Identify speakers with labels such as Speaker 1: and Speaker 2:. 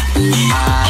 Speaker 1: ah.